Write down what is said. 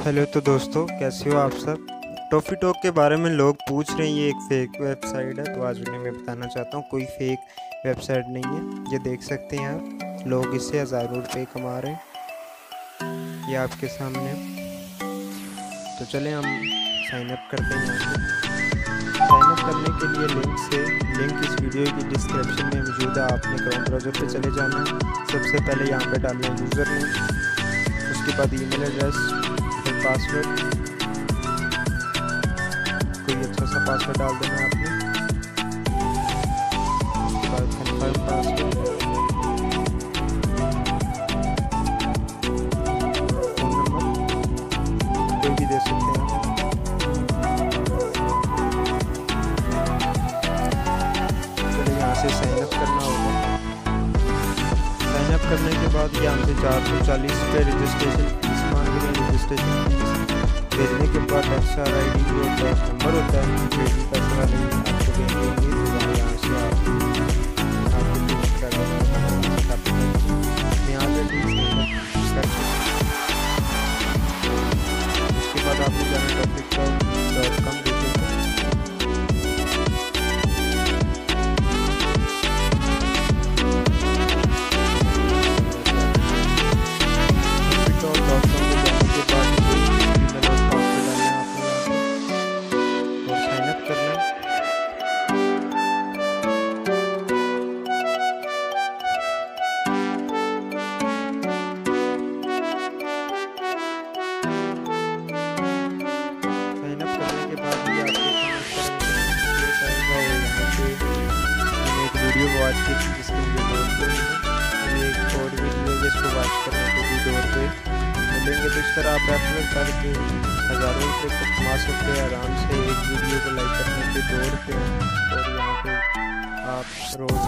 Hello तो दोस्तों, कैसे हो आप सब? टॉफ़ी टॉक के बारे में लोग पूछ रहे हैं, ये एक फ़ेक वेबसाइट है तो आज उन्हें मैं बताना चाहता हूँ, कोई फेक वेबसाइट नहीं है, ये देख सकते हैं आप। लोग इससे हज़ारों रुपये कमा रहे हैं, ये आपके सामने। तो चलें, हम साइन अप करते हैं यहाँ से साइन अप करने के लिए लिंक से लिंक इस वीडियो की डिस्क्रिप्शन में मौजूद है, आपने क्रोम ब्राउज़र पे चले जाना है। सबसे पहले यहाँ पे डालना यूज़र नेम उसके बाद ईमेल एड्रेस पासवर्ड। कोई अच्छा सा पासवर्ड डाल देना आपने। भी दे सकते हैं यहाँ से करना के बाद यहाँ से चार सौ चालीस पे रजिस्ट्रेशन रजिस्ट्रेशन भेजने के बाद एक्स्ट्रा आई डी है नंबर होता है आपको वीडियो के की थी जिसके लिए डोर पे एक और वीडियो जिसको वॉच करने के लिए दौर पर मिलेंगे तो इस तरह आप रेफर करके हज़ारों रुपये को कमा सकते हैं। आराम से एक वीडियो को लाइक करने के दौर पर और यहाँ पे आप रोज़